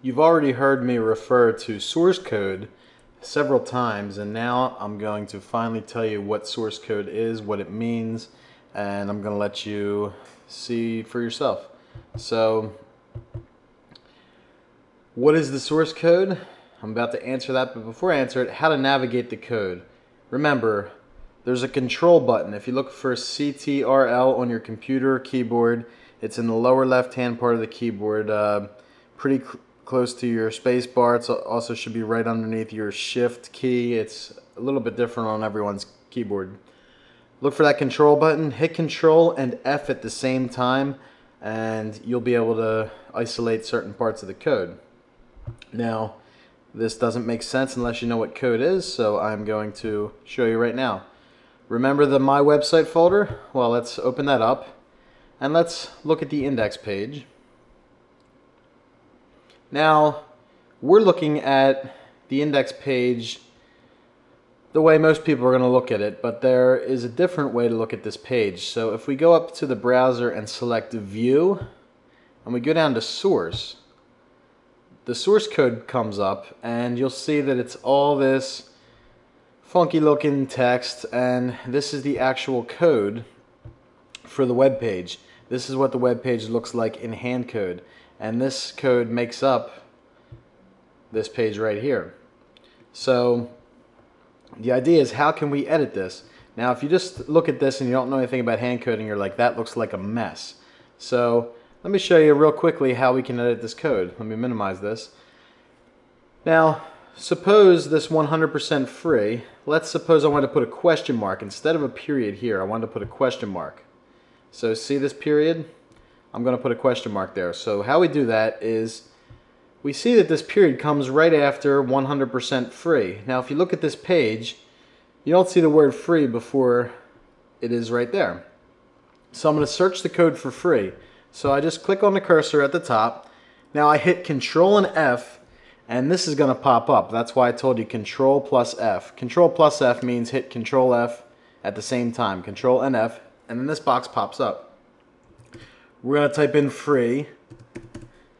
You've already heard me refer to source code several times and now I'm going to finally tell you what source code is, what it means, and I'm going to let you see for yourself. So, what is the source code? I'm about to answer that, but before I answer it, how to navigate the code. Remember, there's a control button. If you look for CTRL on your computer keyboard, it's in the lower left hand part of the keyboard, uh, pretty close to your space bar. It also should be right underneath your shift key. It's a little bit different on everyone's keyboard. Look for that control button, hit control and F at the same time, and you'll be able to isolate certain parts of the code. Now, this doesn't make sense unless you know what code is, so I'm going to show you right now. Remember the My Website folder? Well, let's open that up, and let's look at the index page. Now, we're looking at the index page the way most people are going to look at it, but there is a different way to look at this page. So if we go up to the browser and select View, and we go down to Source, the source code comes up, and you'll see that it's all this funky looking text, and this is the actual code for the web page. This is what the web page looks like in hand code and this code makes up this page right here. So the idea is how can we edit this? Now if you just look at this and you don't know anything about hand coding, you're like that looks like a mess. So let me show you real quickly how we can edit this code. Let me minimize this. Now suppose this 100% free, let's suppose I want to put a question mark instead of a period here, I want to put a question mark. So see this period? I'm going to put a question mark there. So how we do that is we see that this period comes right after 100% free. Now if you look at this page, you don't see the word free before it is right there. So I'm going to search the code for free. So I just click on the cursor at the top. Now I hit Control and F and this is going to pop up. That's why I told you Control plus F. Control plus F means hit Control F at the same time. Control and F and then this box pops up we're going to type in free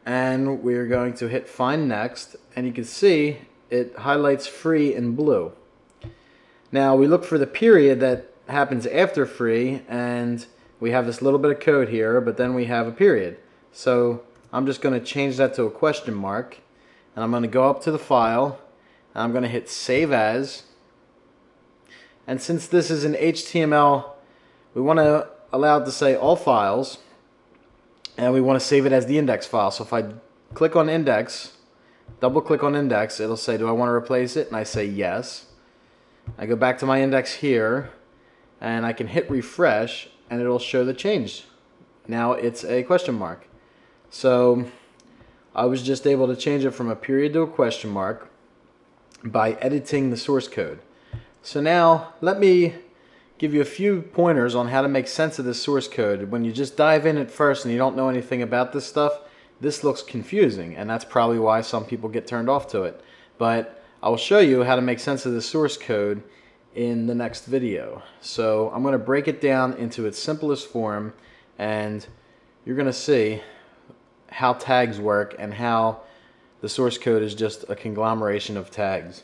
and we're going to hit find next and you can see it highlights free in blue. Now we look for the period that happens after free and we have this little bit of code here but then we have a period. So I'm just going to change that to a question mark and I'm going to go up to the file and I'm going to hit save as and since this is an HTML we want to allow it to say all files and we want to save it as the index file. So if I click on index, double click on index, it'll say, do I want to replace it? And I say yes. I go back to my index here, and I can hit refresh, and it'll show the change. Now it's a question mark. So I was just able to change it from a period to a question mark by editing the source code. So now let me give you a few pointers on how to make sense of this source code. When you just dive in at first and you don't know anything about this stuff, this looks confusing, and that's probably why some people get turned off to it. But I will show you how to make sense of the source code in the next video. So I'm going to break it down into its simplest form, and you're going to see how tags work and how the source code is just a conglomeration of tags.